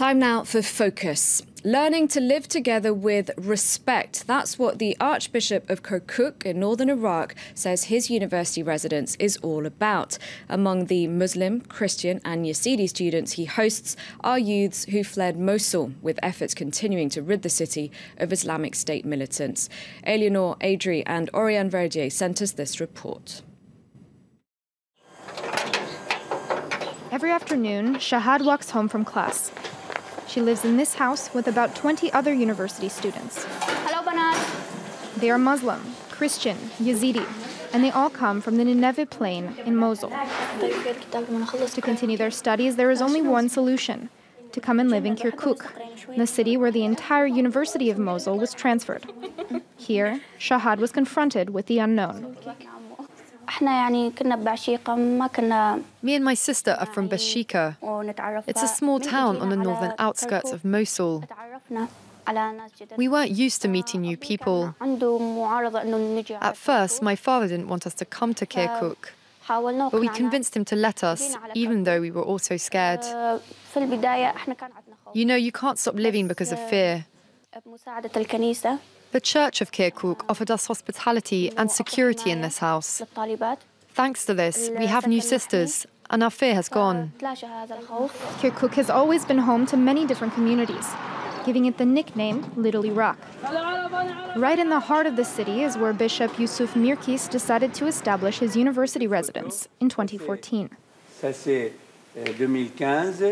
Time now for Focus. Learning to live together with respect. That's what the Archbishop of Kirkuk in northern Iraq says his university residence is all about. Among the Muslim, Christian, and Yazidi students he hosts are youths who fled Mosul, with efforts continuing to rid the city of Islamic State militants. Eleanor Adri and Oriane Verdier sent us this report. Every afternoon, Shahad walks home from class. She lives in this house with about 20 other university students. Hello, Banat. They are Muslim, Christian, Yazidi, and they all come from the Nineveh Plain in Mosul. To continue their studies, there is only one solution to come and live in Kirkuk, the city where the entire University of Mosul was transferred. Here, Shahad was confronted with the unknown. Me and my sister are from Bashika. It's a small town on the northern outskirts of Mosul. We weren't used to meeting new people. At first, my father didn't want us to come to Kirkuk, but we convinced him to let us, even though we were also scared. You know, you can't stop living because of fear. The Church of Kirkuk offered us hospitality and security in this house. Thanks to this, we have new sisters, and our fear has gone. Kirkuk has always been home to many different communities, giving it the nickname Little Iraq. Right in the heart of the city is where Bishop Yusuf Mirkis decided to establish his university residence in 2014.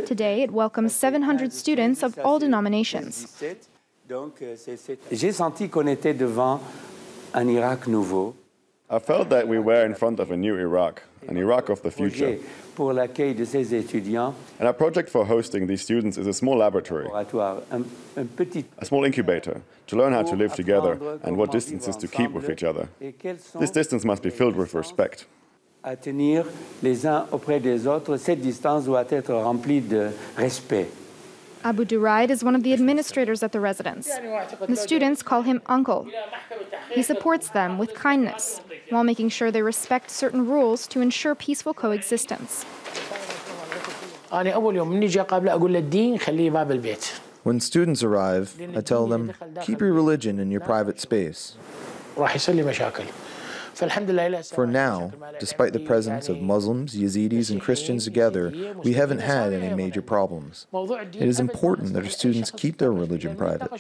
Today, it welcomes 700 students of all denominations. J'ai senti qu'on était devant un Irak nouveau. I felt that we were in front of a new Iraq, an Iraq of the future. Pour l'accueil de ces étudiants. And our project for hosting these students is a small laboratory, un, un petit a small incubator, to learn how to live together and what distances to keep with each other. This distance must be filled with respect. À tenir les uns auprès des autres, cette distance doit être remplie de respect. Abu Duraid is one of the administrators at the residence. The students call him uncle. He supports them with kindness while making sure they respect certain rules to ensure peaceful coexistence. When students arrive, I tell them, keep your religion in your private space. For now, despite the presence of Muslims, Yazidis, and Christians together, we haven't had any major problems. It is important that our students keep their religion private.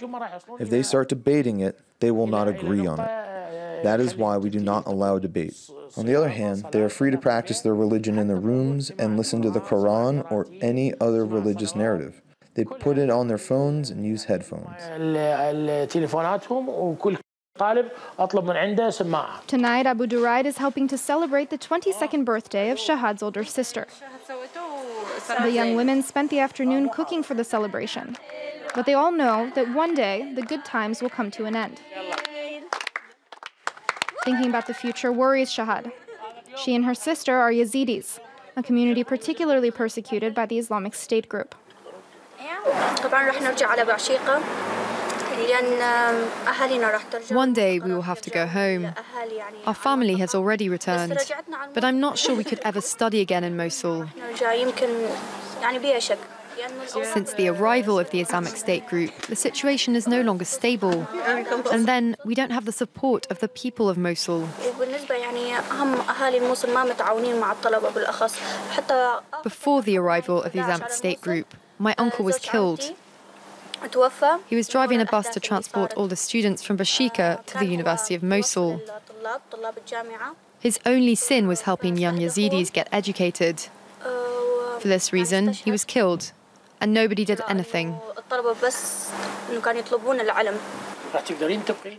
If they start debating it, they will not agree on it. That is why we do not allow debate. On the other hand, they are free to practice their religion in their rooms and listen to the Quran or any other religious narrative. They put it on their phones and use headphones. Tonight, Abu Duraid is helping to celebrate the 22nd birthday of Shahad's older sister. The young women spent the afternoon cooking for the celebration, but they all know that one day the good times will come to an end. Thinking about the future worries Shahad. She and her sister are Yazidis, a community particularly persecuted by the Islamic State group. One day we will have to go home. Our family has already returned, but I'm not sure we could ever study again in Mosul. Since the arrival of the Islamic State group, the situation is no longer stable. And then we don't have the support of the people of Mosul. Before the arrival of the Islamic State group, my uncle was killed. He was driving a bus to transport all the students from Bashika to the University of Mosul. His only sin was helping young Yazidis get educated. For this reason, he was killed, and nobody did anything.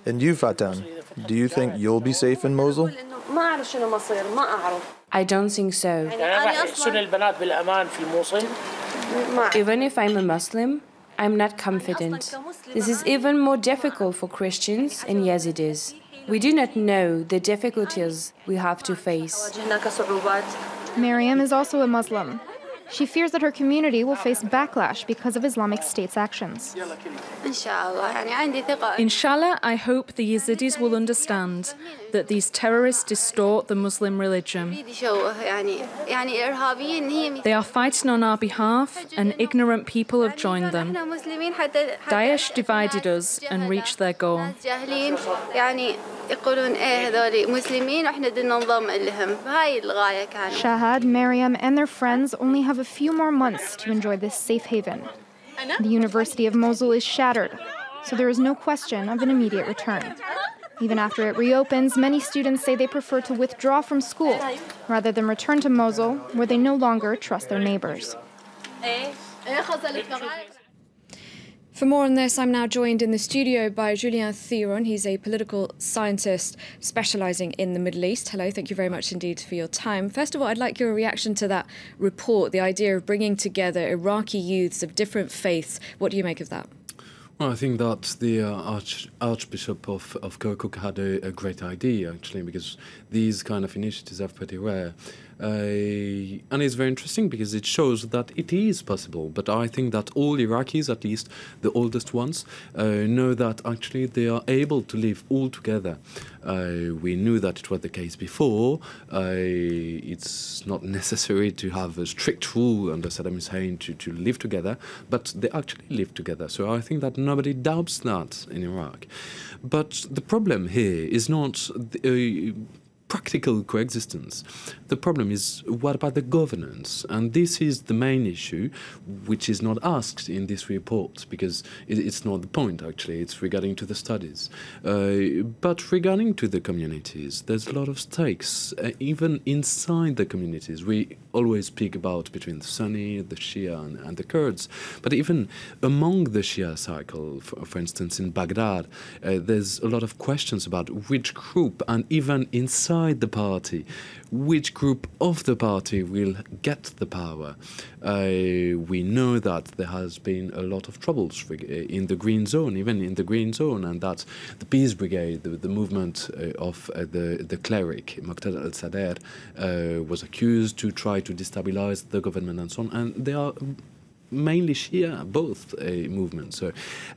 And you, Fatan, do you think you'll be safe in Mosul? I don't think so. Even if I'm a Muslim, I'm not confident. This is even more difficult for Christians and Yazidis. We do not know the difficulties we have to face. Miriam is also a Muslim. She fears that her community will face backlash because of Islamic State's actions. Inshallah, I hope the Yazidis will understand that these terrorists distort the Muslim religion. They are fighting on our behalf, and ignorant people have joined them. Daesh divided us and reached their goal. Shahad, Mariam, and their friends only have a few more months to enjoy this safe haven. The University of Mosul is shattered, so there is no question of an immediate return. Even after it reopens, many students say they prefer to withdraw from school rather than return to Mosul, where they no longer trust their neighbors. Eh, eh, For more on this, I'm now joined in the studio by Julien Théron. He's a political scientist specializing in the Middle East. Hello, thank you very much indeed for your time. First of all, I'd like your reaction to that report, the idea of bringing together Iraqi youths of different faiths. What do you make of that? Well, I think that the uh, Arch- Archbishop of, of Kirkuk had a, a, great idea, actually, because these kind of initiatives are pretty rare. Uh, and it's very interesting because it shows that it is possible. But I think that all Iraqis, at least the oldest ones, uh, know that actually they are able to live all together. Uh, we knew that it was the case before. Uh, it's not necessary to have a strict rule under Saddam Hussein to, to live together, but they actually live together. So I think that nobody doubts that in Iraq. But the problem here is not the, uh, practical coexistence. The problem is what about the governance? And this is the main issue, which is not asked in this report because it's not the point actually. It's regarding to the studies, uh, but regarding to the communities, there's a lot of stakes uh, even inside the communities. We always speak about between the Sunni, the Shia, and, and the Kurds, but even among the Shia cycle, for, for instance, in Baghdad, uh, there's a lot of questions about which group, and even inside the party, which group of the party will get the power. Uh, we know that there has been a lot of troubles uh, in the Green Zone, even in the Green Zone, and that the Peace Brigade, the, the movement uh, of uh, the, the cleric, Muqtada al-Sadr, was accused to try to destabilize the government and so on, and they are mainly Shia, both uh, movements. So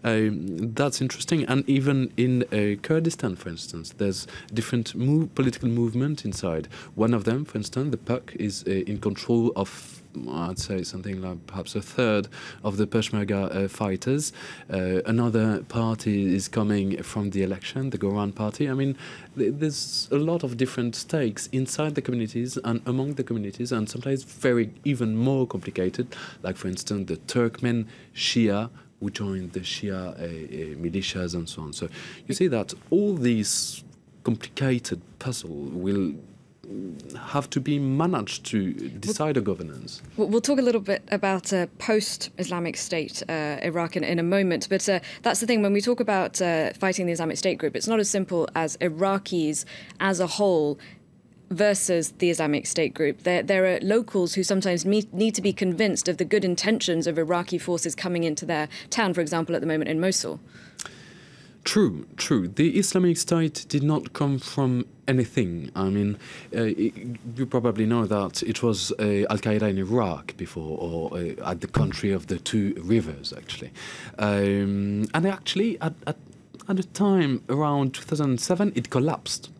um, that's interesting. And even in uh, Kurdistan, for instance, there's different political movement inside. One of them, for instance, the PUK, is uh, in control of I'd say something like perhaps a third of the Peshmerga uh, fighters. Uh, another party is coming from the election, the Goran party. I mean, th there's a lot of different stakes inside the communities and among the communities, and sometimes very even more complicated. Like, for instance, the Turkmen Shia who joined the Shia uh, uh militias and so on. So you see that all these complicated puzzle will have to be managed to decide a governance. We'll talk a little bit about uh, post-Islamic State uh, Iraq in, in, a moment, but uh, that's the thing when we talk about uh, fighting the Islamic State group, it's not as simple as Iraqis as a whole versus the Islamic State group. There, there are locals who sometimes meet, need to be convinced of the good intentions of Iraqi forces coming into their town, for example, at the moment in Mosul. True, true. The Islamic State did not come from anything. I mean, uh, you probably know that it was uh, Al Qaeda in Iraq before, or uh, at the country of the two rivers, actually. Um, and actually, at, at, at the time around 2007, it collapsed.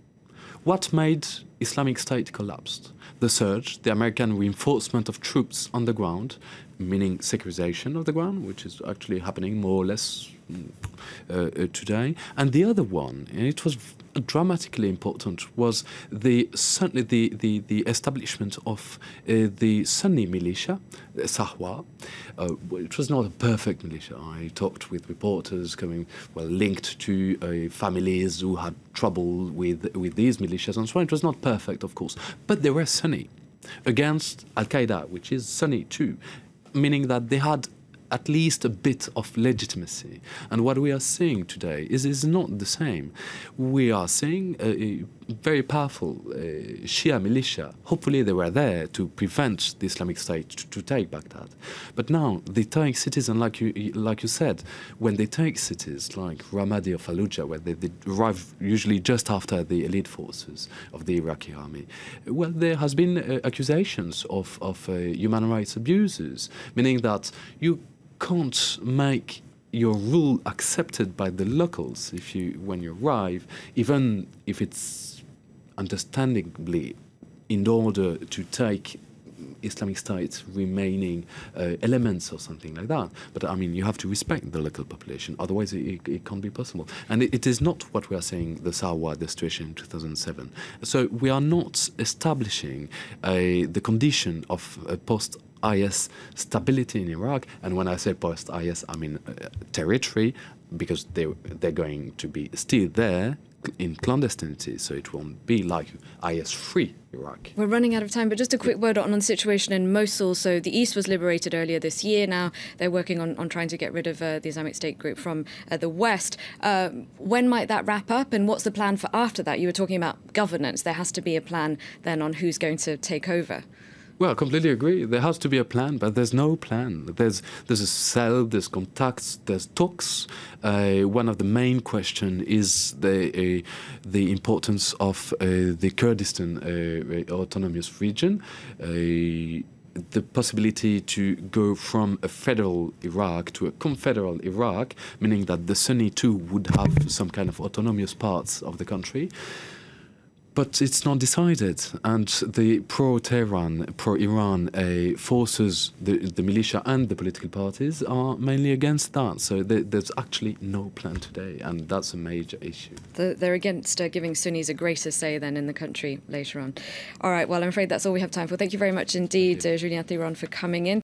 What made Islamic State collapse? The surge, the American reinforcement of troops on the ground, meaning securization of the ground, which is actually happening more or less uh, uh, today. And the other one, and it was dramatically important, was the certainly the, the, the establishment of uh, the Sunni militia, Sahwa. Uh, it was not a perfect militia. I talked with reporters coming well linked to families who had trouble with with these militias and so on. It was not perfect, of course, but they were Sunni against Al Qaeda, which is Sunni too, meaning that they had at least a bit of legitimacy. And what we are seeing today is, is not the same. We are seeing uh, very powerful uh, Shia militia. Hopefully, they were there to prevent the Islamic State to, to, take Baghdad. But now they take cities, and like you like you said, when they take cities like Ramadi or Fallujah, where they, they arrive usually just after the elite forces of the Iraqi army, well, there has been uh, accusations of of uh, human rights abuses, meaning that you can't make your rule accepted by the locals if you when you arrive, even if it's understandably in order to take Islamic State's remaining uh, elements or something like that. But I mean, you have to respect the local population, otherwise it, it can't be possible. And it, it is not what we are saying the Sahwa, the situation in 2007. So we are not establishing the condition of a post IS stability in Iraq. And when I say post IS, I mean uh, territory, because they, they're going to be still there in clandestinity, so it won't be like IS free Iraq. We're running out of time, but just a quick word on the situation in Mosul. So the east was liberated earlier this year. Now they're working on, on trying to get rid of uh, the Islamic State group from uh, the west. Uh, when might that wrap up, and what's the plan for after that? You were talking about governance. There has to be a plan then on who's going to take over. Well, I completely agree. There has to be a plan, but there's no plan. There's there's a cell, there's contacts, there's talks. Uh, one of the main questions is the uh, the importance of uh, the Kurdistan uh, autonomous region uh, the possibility to go from a federal Iraq to a confederal Iraq, meaning that the Sunni too would have some kind of autonomous parts of the country. But it's not decided, and the pro-Tehran, pro-Iran uh, forces, the, the, militia and the political parties are mainly against that. So there's actually no plan today, and that's a major issue. The, they're against uh, giving Sunnis a greater say then in the country later on. All right, well, I'm afraid that's all we have time for. Thank you very much indeed, uh, Julien Théron, for coming in.